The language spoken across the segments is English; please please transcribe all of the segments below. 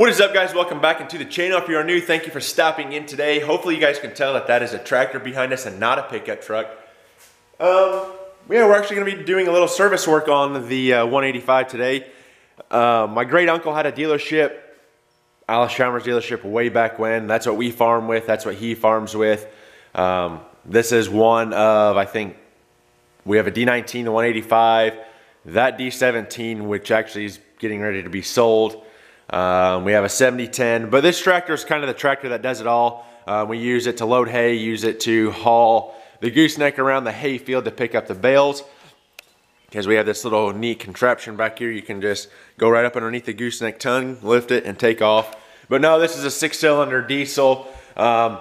What is up guys? Welcome back into the channel. If you are new, thank you for stopping in today. Hopefully you guys can tell that that is a tractor behind us and not a pickup truck. Um, yeah, we're actually gonna be doing a little service work on the uh, 185 today. Uh, my great uncle had a dealership, Allis Chalmers dealership way back when. That's what we farm with, that's what he farms with. Um, this is one of, I think, we have a D19, the 185, that D17, which actually is getting ready to be sold. Um, we have a 7010, but this tractor is kind of the tractor that does it all. Uh, we use it to load hay, use it to haul the gooseneck around the hay field to pick up the bales. Because we have this little neat contraption back here, you can just go right up underneath the gooseneck tongue, lift it, and take off. But no, this is a six-cylinder diesel. Um,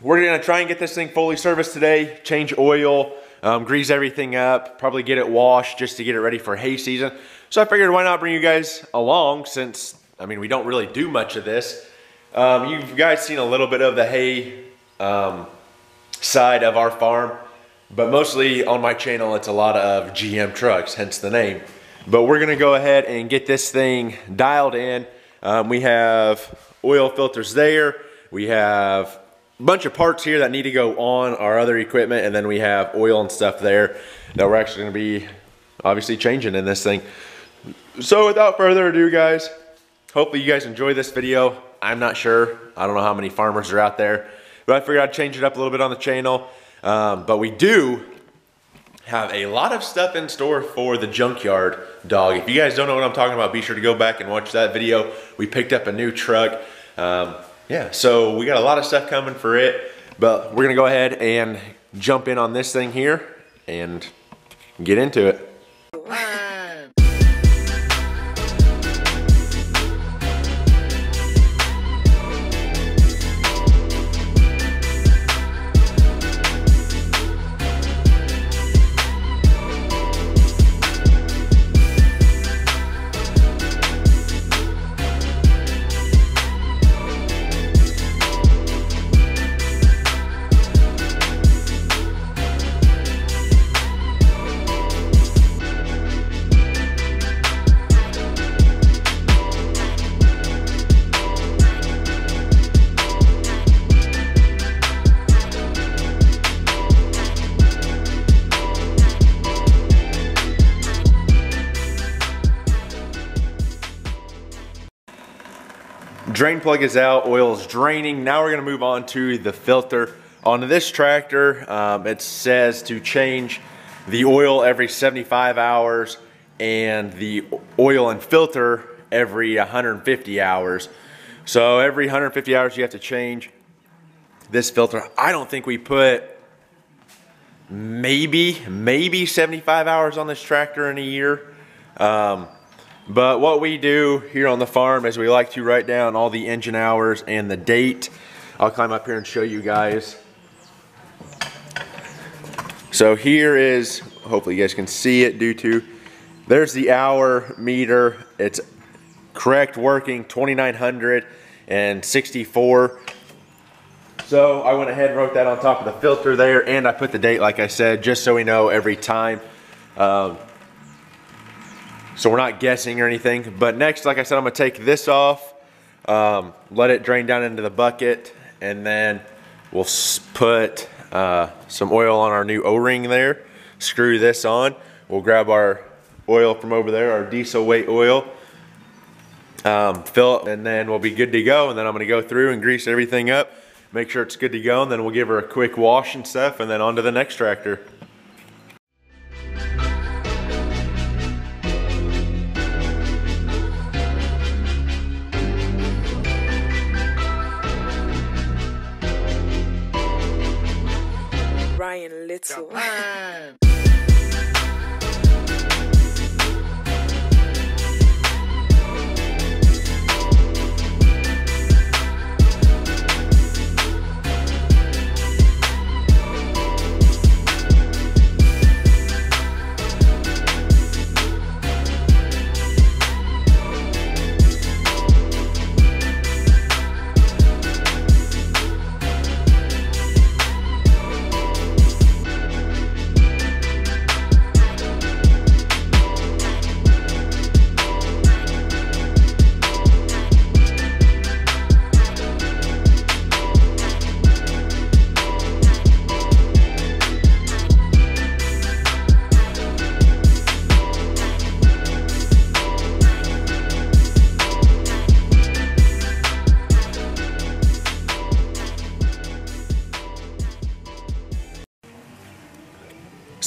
we're gonna try and get this thing fully serviced today, change oil, um, grease everything up, probably get it washed just to get it ready for hay season. So I figured why not bring you guys along since, I mean, we don't really do much of this. Um, you guys seen a little bit of the hay um, side of our farm, but mostly on my channel, it's a lot of GM trucks, hence the name. But we're gonna go ahead and get this thing dialed in. Um, we have oil filters there. We have a bunch of parts here that need to go on our other equipment, and then we have oil and stuff there that we're actually gonna be obviously changing in this thing. So without further ado, guys, hopefully you guys enjoy this video. I'm not sure. I don't know how many farmers are out there, but I figured I'd change it up a little bit on the channel. Um, but we do have a lot of stuff in store for the junkyard dog. If you guys don't know what I'm talking about, be sure to go back and watch that video. We picked up a new truck. Um, yeah, so we got a lot of stuff coming for it, but we're gonna go ahead and jump in on this thing here and get into it. Drain plug is out, oil is draining. Now we're gonna move on to the filter. On this tractor, um, it says to change the oil every 75 hours and the oil and filter every 150 hours. So every 150 hours you have to change this filter. I don't think we put maybe, maybe 75 hours on this tractor in a year. Um, but what we do here on the farm is we like to write down all the engine hours and the date. I'll climb up here and show you guys. So here is, hopefully you guys can see it due to, there's the hour meter. It's correct working, 2964. So I went ahead and wrote that on top of the filter there and I put the date like I said, just so we know every time. Um, so we're not guessing or anything. But next, like I said, I'm gonna take this off, um, let it drain down into the bucket, and then we'll put uh, some oil on our new O-ring there, screw this on. We'll grab our oil from over there, our diesel weight oil, um, fill it, and then we'll be good to go. And then I'm gonna go through and grease everything up, make sure it's good to go, and then we'll give her a quick wash and stuff, and then on to the next tractor.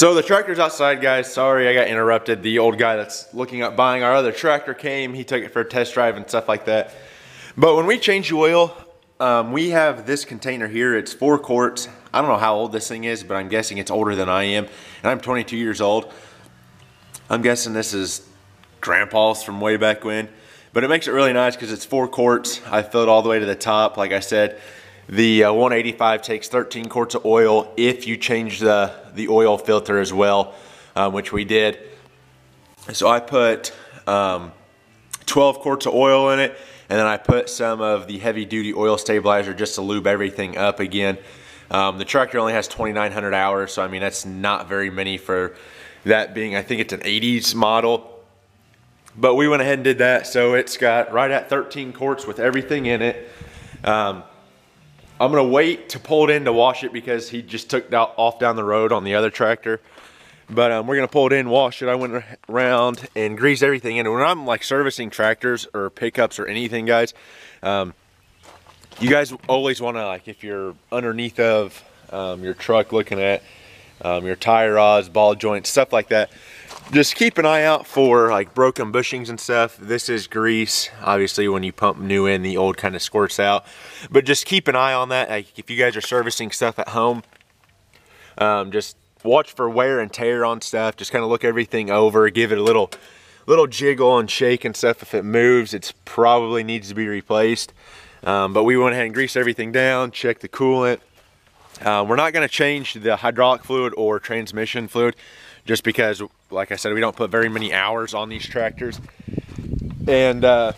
So the tractor's outside, guys. Sorry, I got interrupted. The old guy that's looking up buying our other tractor came. He took it for a test drive and stuff like that. But when we change the oil, um, we have this container here. It's four quarts. I don't know how old this thing is, but I'm guessing it's older than I am. And I'm 22 years old. I'm guessing this is grandpa's from way back when. But it makes it really nice because it's four quarts. I fill it all the way to the top. Like I said, the uh, 185 takes 13 quarts of oil if you change the, the oil filter as well, um, which we did. So I put um, 12 quarts of oil in it, and then I put some of the heavy duty oil stabilizer just to lube everything up again. Um, the tractor only has 2,900 hours, so I mean, that's not very many for that being, I think it's an 80s model. But we went ahead and did that, so it's got right at 13 quarts with everything in it. Um, I'm gonna wait to pull it in to wash it because he just took off down the road on the other tractor. But um, we're gonna pull it in, wash it. I went around and greased everything in. When I'm like servicing tractors or pickups or anything, guys, um, you guys always wanna like, if you're underneath of um, your truck looking at um, your tie rods, ball joints, stuff like that, just keep an eye out for like broken bushings and stuff. This is grease. Obviously when you pump new in, the old kind of squirts out. But just keep an eye on that. Like if you guys are servicing stuff at home, um, just watch for wear and tear on stuff. Just kind of look everything over, give it a little little jiggle and shake and stuff. If it moves, it probably needs to be replaced. Um, but we went ahead and greased everything down, checked the coolant. Uh, we're not going to change the hydraulic fluid or transmission fluid just because, like I said, we don't put very many hours on these tractors. And uh,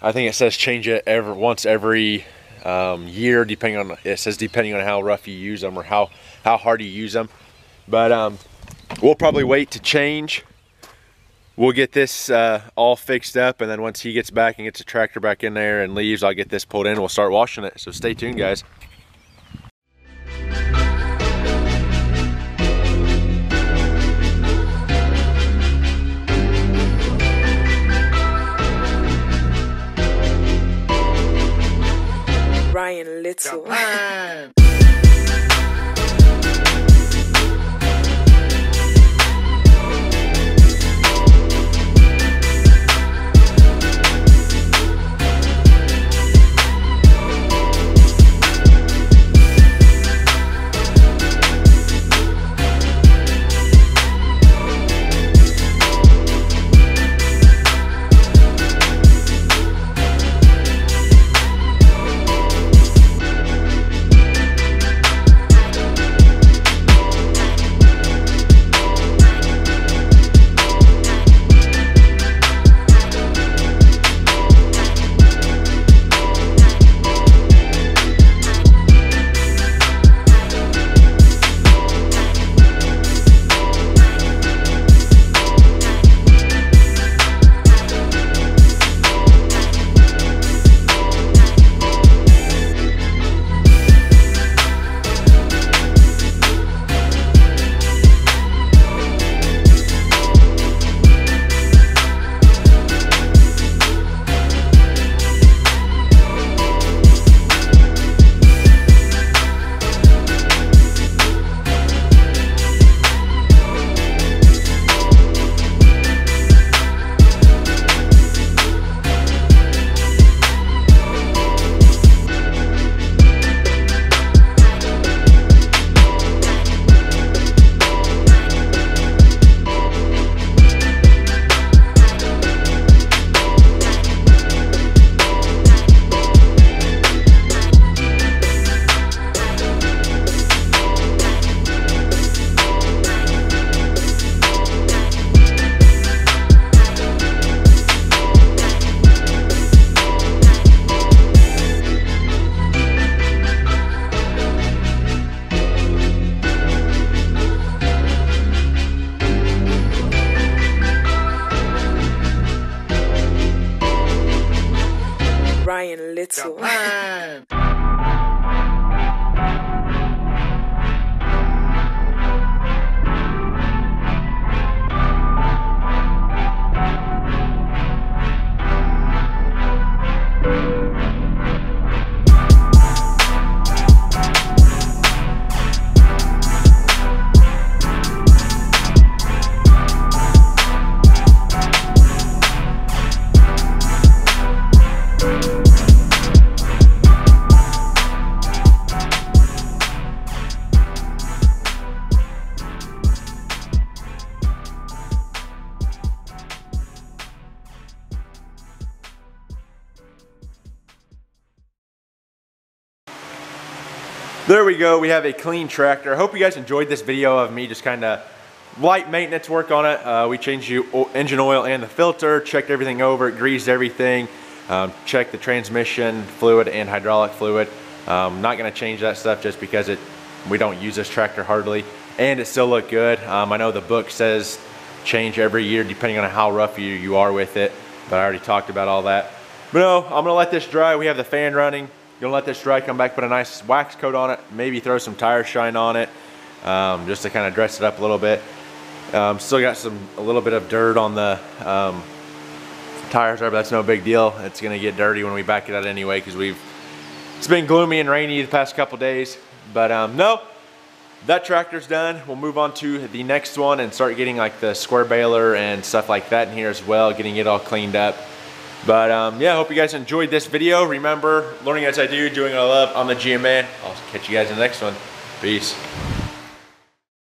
I think it says change it every once every um, year, depending on it says depending on how rough you use them or how how hard you use them. But um, we'll probably wait to change. We'll get this uh, all fixed up, and then once he gets back and gets the tractor back in there and leaves, I'll get this pulled in. We'll start washing it. So stay tuned, guys. Ryan Little. There we go. We have a clean tractor. I hope you guys enjoyed this video of me just kind of light maintenance work on it. Uh, we changed the engine oil and the filter, checked everything over, greased everything, um, checked the transmission fluid and hydraulic fluid. Um, not going to change that stuff just because it we don't use this tractor hardly and it still looked good. Um, I know the book says change every year depending on how rough you, you are with it, but I already talked about all that. But no, I'm gonna let this dry. We have the fan running. Gonna let this dry, come back, put a nice wax coat on it, maybe throw some tire shine on it, um, just to kind of dress it up a little bit. Um, still got some a little bit of dirt on the um, tires there, but that's no big deal. It's gonna get dirty when we back it out anyway because we've it's been gloomy and rainy the past couple days. But um, no, that tractor's done. We'll move on to the next one and start getting like the square baler and stuff like that in here as well, getting it all cleaned up. But um, yeah, I hope you guys enjoyed this video. Remember, learning as I do, doing what I love. I'm the GM man. I'll catch you guys in the next one. Peace.